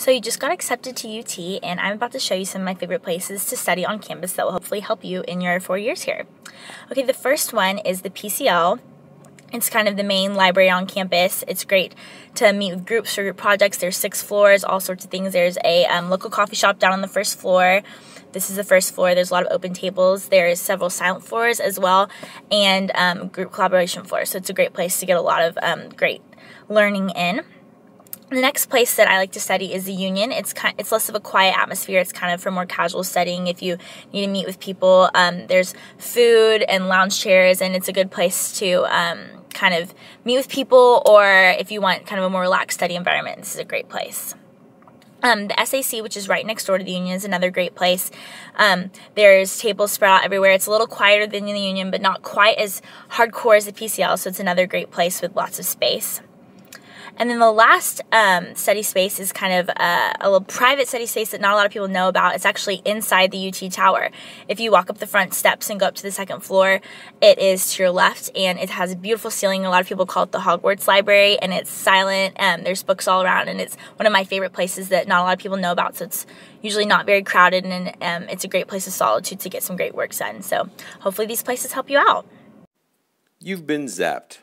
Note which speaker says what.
Speaker 1: So you just got accepted to UT, and I'm about to show you some of my favorite places to study on campus that will hopefully help you in your four years here. Okay, the first one is the PCL. It's kind of the main library on campus. It's great to meet with groups for group projects. There's six floors, all sorts of things. There's a um, local coffee shop down on the first floor. This is the first floor. There's a lot of open tables. There's several silent floors as well, and um, group collaboration floors. So it's a great place to get a lot of um, great learning in. The next place that I like to study is the Union. It's kind, it's less of a quiet atmosphere. It's kind of for more casual studying. If you need to meet with people, um, there's food and lounge chairs, and it's a good place to um, kind of meet with people. Or if you want kind of a more relaxed study environment, this is a great place. Um, the SAC, which is right next door to the Union, is another great place. Um, there's tables spread out everywhere. It's a little quieter than the Union, but not quite as hardcore as the PCL, so it's another great place with lots of space. And then the last um, study space is kind of a, a, little private study space that not a lot of people know about. It's actually inside the UT Tower. If you walk up the front steps and go up to the second floor, it is to your left and it has a beautiful ceiling. A lot of people call it the Hogwarts Library and it's silent. and there's books all around and it's one of my favorite places that not a lot of people know about. So it's usually not very crowded and um, it's a great place of solitude to get some great work done. So hopefully these places help you out.
Speaker 2: You've been zapped.